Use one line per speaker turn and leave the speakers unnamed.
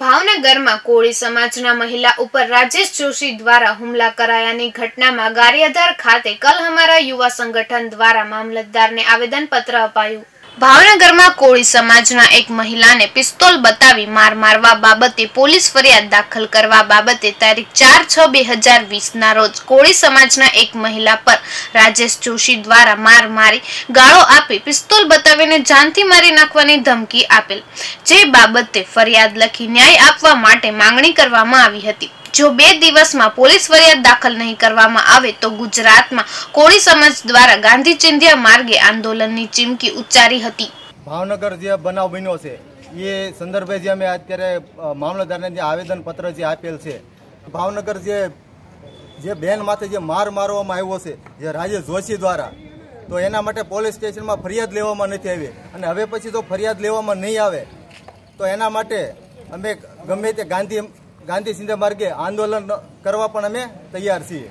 ભાવનગરમાં કોળી સમાજના મહિલા ઉપર રાજેશ જોશી દ્વારા હુમલા કરાયાની ઘટનામાં ગારિયાધાર ખાતે કલ હમારા યુવા સંગઠન દ્વારા મામલતદારને આવેદનપત્ર અપાયું. ભાવનગરમાં કોળી સમાજના એક મહિલાને પિસ્તોલ બતાવી માર મારવા બાબતે પોલીસ ફરિયાદ દાખલ કરવા બાબતે તારીખ ચાર છ બે હજાર વીસના રોજ કોળી સમાજના એક મહિલા પર રાજેશ જોશી દ્વારા માર મારી ગાળો આપી પિસ્તોલ બતાવીને જાનથી મારી નાખવાની ધમકી આપેલ. જે બાબતે ફરિયાદ લખી ન્યાય આપવા માટે માંગણી કરવામાં આવી હતી. જો બે દિવસમાં પોલીસ ફરિયાદ દાખલ નહીં કરવામાં આવે તો ગુજરાતમાં કોળી સમાજ દ્વારા ગાંધી ચિંધ્યા માર્ગે આંદોલનની ચીમકી ઉચ્ચારી હતી.
ભાવનગર જે બનાવ બન્યો છે, એ સંદર્ભે જે અમે અત્યારે મામલતદારને જે આવેદનપત્ર જે આપેલ છે, ભાવનગર જે જે બેન માથે જે માર મારવામાં આવ્યો છે, જે રાજેશ જોશી દ્વારા, તો એના માટે પોલીસ સ્ટેશનમાં ફરિયાદ લેવામાં નથી આવી. અને હવે પછી જો ફરિયાદ લેવામાં નહીં આવે, તો એના માટે અમે ગમે તે ગાંધી ગાંધી સિંધે માર્ગે આંદોલન કરવા પણ અમે તૈયાર છીએ.